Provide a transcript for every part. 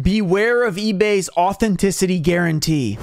Beware of eBay's authenticity guarantee.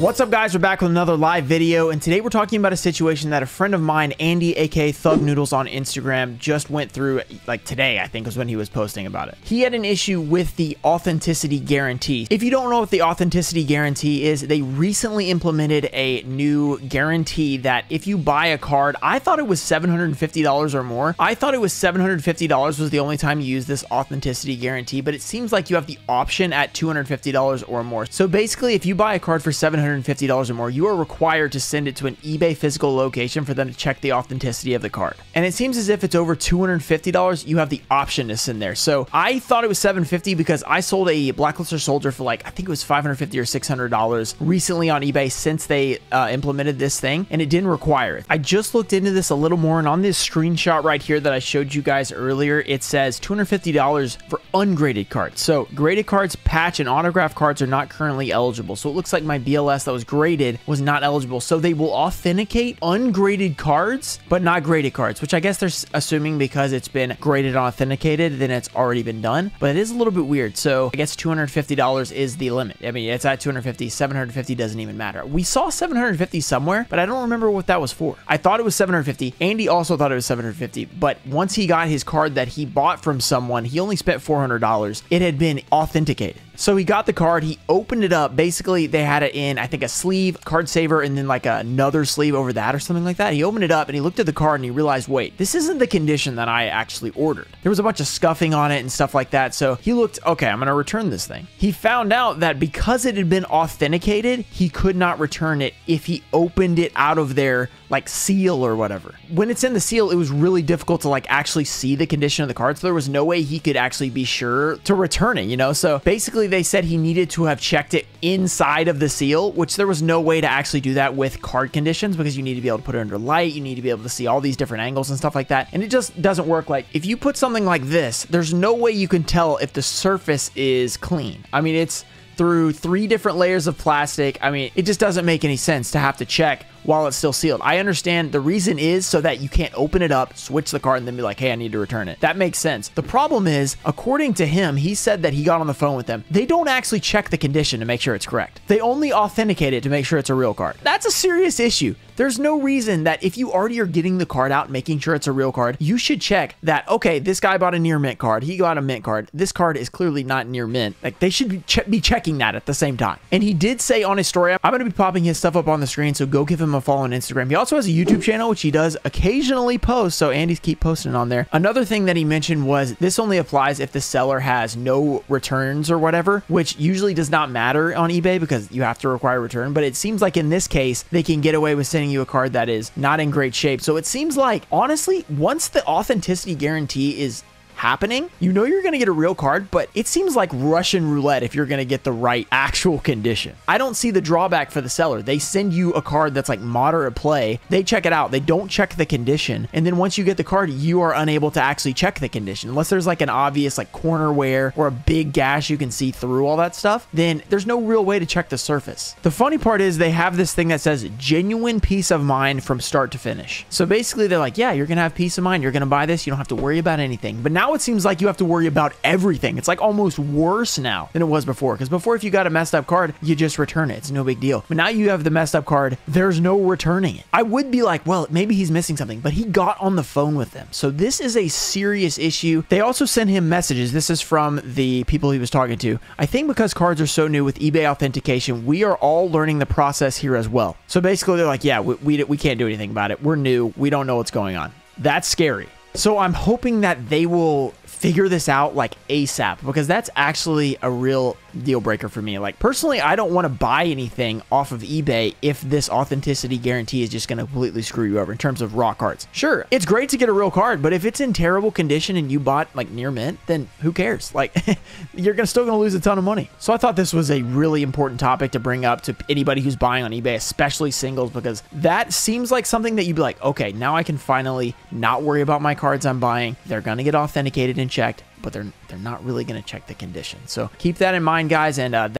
What's up guys, we're back with another live video and today we're talking about a situation that a friend of mine, Andy aka Thug Noodles on Instagram just went through like today I think was when he was posting about it. He had an issue with the authenticity guarantee. If you don't know what the authenticity guarantee is, they recently implemented a new guarantee that if you buy a card, I thought it was $750 or more. I thought it was $750 was the only time you use this authenticity guarantee, but it seems like you have the option at $250 or more. So basically if you buy a card for 700 $150 or more, you are required to send it to an eBay physical location for them to check the authenticity of the card. And it seems as if it's over $250, you have the option to send there. So I thought it was 750 because I sold a Black Luster Soldier for like, I think it was 550 or $600 recently on eBay since they uh, implemented this thing and it didn't require it. I just looked into this a little more and on this screenshot right here that I showed you guys earlier, it says $250 for ungraded cards. So graded cards, patch, and autograph cards are not currently eligible. So it looks like my BLS that was graded was not eligible. So they will authenticate ungraded cards, but not graded cards, which I guess they're assuming because it's been graded and authenticated, then it's already been done. But it is a little bit weird. So I guess $250 is the limit. I mean, it's at $250. $750 doesn't even matter. We saw 750 somewhere, but I don't remember what that was for. I thought it was 750. Andy also thought it was 750, but once he got his card that he bought from someone, he only spent $400. It had been authenticated. So he got the card, he opened it up. Basically, they had it in, I think, a sleeve, card saver, and then like another sleeve over that or something like that. He opened it up and he looked at the card and he realized, wait, this isn't the condition that I actually ordered. There was a bunch of scuffing on it and stuff like that. So he looked, okay, I'm going to return this thing. He found out that because it had been authenticated, he could not return it if he opened it out of their like seal or whatever. When it's in the seal, it was really difficult to like actually see the condition of the card. So there was no way he could actually be sure to return it, you know? So basically they said he needed to have checked it inside of the seal, which there was no way to actually do that with card conditions because you need to be able to put it under light. You need to be able to see all these different angles and stuff like that. And it just doesn't work. Like if you put something like this, there's no way you can tell if the surface is clean. I mean, it's through three different layers of plastic. I mean, it just doesn't make any sense to have to check while it's still sealed. I understand the reason is so that you can't open it up, switch the card, and then be like, hey, I need to return it. That makes sense. The problem is, according to him, he said that he got on the phone with them. They don't actually check the condition to make sure it's correct. They only authenticate it to make sure it's a real card. That's a serious issue. There's no reason that if you already are getting the card out, making sure it's a real card, you should check that, okay, this guy bought a near mint card. He got a mint card. This card is clearly not near mint. Like they should be, che be checking that at the same time. And he did say on his story, I'm going to be popping his stuff up on the screen. So go give him a follow on Instagram. He also has a YouTube channel, which he does occasionally post. So Andy's keep posting on there. Another thing that he mentioned was this only applies if the seller has no returns or whatever, which usually does not matter on eBay because you have to require return. But it seems like in this case, they can get away with sending you a card that is not in great shape. So it seems like, honestly, once the authenticity guarantee is happening, you know you're going to get a real card, but it seems like Russian roulette if you're going to get the right actual condition. I don't see the drawback for the seller. They send you a card that's like moderate play. They check it out. They don't check the condition. And then once you get the card, you are unable to actually check the condition. Unless there's like an obvious like corner wear or a big gash you can see through all that stuff, then there's no real way to check the surface. The funny part is they have this thing that says genuine peace of mind from start to finish. So basically they're like, yeah, you're going to have peace of mind. You're going to buy this. You don't have to worry about anything. But now now it seems like you have to worry about everything. It's like almost worse now than it was before. Because before, if you got a messed up card, you just return it. It's no big deal. But now you have the messed up card. There's no returning it. I would be like, well, maybe he's missing something, but he got on the phone with them. So this is a serious issue. They also sent him messages. This is from the people he was talking to. I think because cards are so new with eBay authentication, we are all learning the process here as well. So basically, they're like, yeah, we, we, we can't do anything about it. We're new. We don't know what's going on. That's scary. So I'm hoping that they will figure this out like ASAP because that's actually a real deal breaker for me. Like personally, I don't want to buy anything off of eBay if this authenticity guarantee is just going to completely screw you over in terms of raw cards. Sure, it's great to get a real card, but if it's in terrible condition and you bought like near mint, then who cares? Like you're gonna still going to lose a ton of money. So I thought this was a really important topic to bring up to anybody who's buying on eBay, especially singles, because that seems like something that you'd be like, okay, now I can finally not worry about my cards I'm buying. They're going to get authenticated and checked but they're they're not really going to check the condition. So keep that in mind, guys. And uh,